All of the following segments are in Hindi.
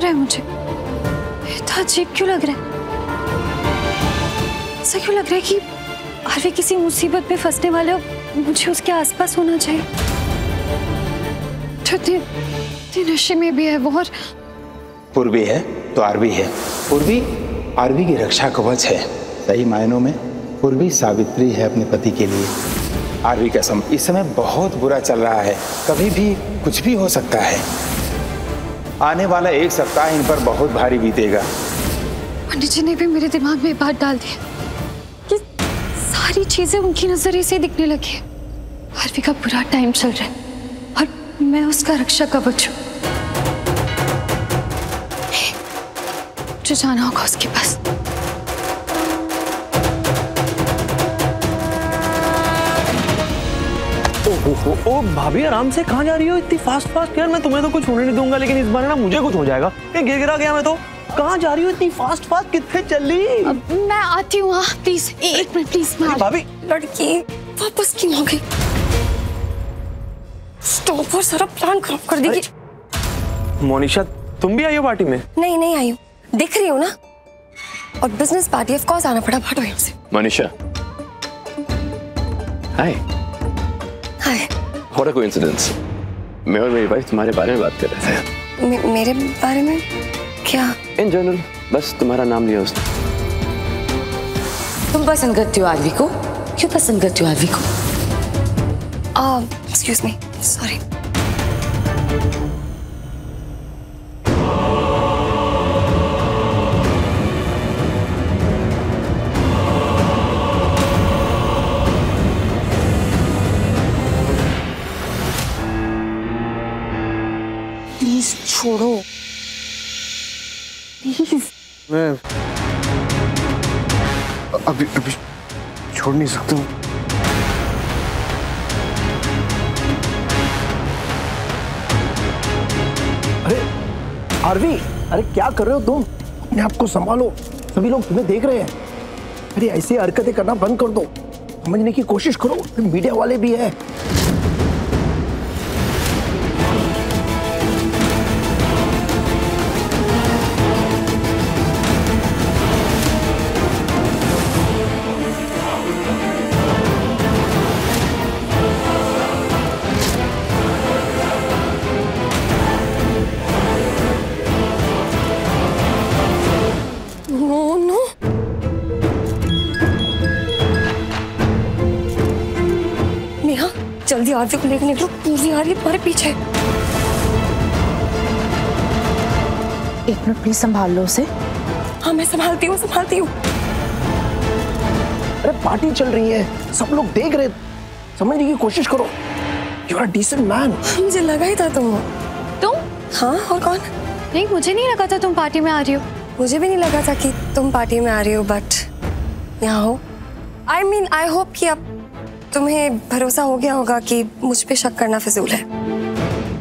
रहा है मुझे। इतना अजीब क्यों लग रहा है? ऐसा क्यों लग रहा है कि आरवी किसी मुसीबत में फंसने वाले मुझे उसके आसपास होना चाहिए। तो इतने इतने नशे में भी है वो और पूर्वी है तो आरवी है। पूर्वी आरवी की रक्षा कवच है। सही मायनों में पूर्वी सावित्री है अपने पति के लिए। आरवी का समय इस समय बहुत बुरा चल रहा है। कभी भी कुछ भी हो सकता है। आने वाला एक सप्ताह इन पर बहुत भारी बीतेगा। पंडित जी ने भी मेरे दिमाग में बात डाल दी। कि सारी चीज़ें उनकी नज़रिए से दिखने लगी हरवी का बुरा टाइम चल रहा है और मैं उसका रक्षा का बचू जाना होगा उसके पास। ओहो ओ भाभी आराम से कहाँ जा रही हो? इतनी फास्ट फास्ट यार मैं तुम्हें तो कुछ होने नहीं दूँगा लेकिन इस बार ना मुझे कुछ हो जाएगा। ये गिर गिरा गया मैं तो। कहाँ जा रही हो इतनी फास्ट फास्ट कितने चल रही अब मैं आती हूँ हाँ प्लीज़ एक मिनट प्लीज़ मैं भाभी। लड़की वापस क्यों हो गई? स्टॉप और सारा प्लान खराब कर देगी। मोनिशा तुम भी आई हो पार्टी में? नहीं नहीं आई हूँ। दिख रही हूँ ना? और बिज़नेस पार्टी ऑफ़ कोर्स आना पड़ा भाटो से। मनीषा हाय हाय What a coincidence. मैं और मेरी वाइफ तुम्हारे बारे में बात कर रहे थे। मे, मेरे बारे में? क्या? इन जनरल बस तुम्हारा नाम लिया उसने। तुम पसंद करती हो आरवी को? क्यों पसंद करती हो आरवी को? एक्सक्यूज मी सॉरी प्लीज़ छोड़ो। प्लीज़। मैं अभी अभी छोड़ नहीं सकता हूँ। अरे आरवी अरे क्या कर रहे हो तुम? अपने आप को संभालो। सभी लोग तुम्हें देख रहे हैं। अरे ऐसी हरकतें करना बंद कर दो। समझने की कोशिश करो। मीडिया वाले भी है। जल्दी आरती को लेकर निकलो पूरी आ रही है तुम्हारे पीछे। एक मिनट प्लीज़ संभाल लो उसे। हाँ मैं संभालती हूँ संभालती हूँ। अरे पार्टी चल रही है। सब लोग देख रहे समझने की कोशिश करो। यू आर डिसेंट मैन मुझे लगा ही था तुम। तुम? हाँ और कौन? नहीं मुझे नहीं लगा था तुम पार्टी में आ रही हो। मुझे भी नहीं लगा था कि तुम पार्टी में आ रही हो बट यहाँ हो। आई मीन आई होप कि अब तुम्हें भरोसा हो गया होगा कि मुझ पे शक करना फिजूल है।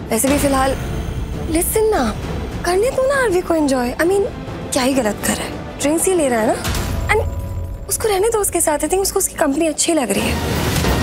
वैसे भी फ़िलहाल लिसन ना, करने तो ना आरवी को एंजॉय आई मीन क्या ही गलत कर रहा है? ड्रिंक्स ही ले रहा है ना? एंड उसको रहने दो उसके साथ। आई थिंक उसको उसकी कंपनी अच्छी लग रही है।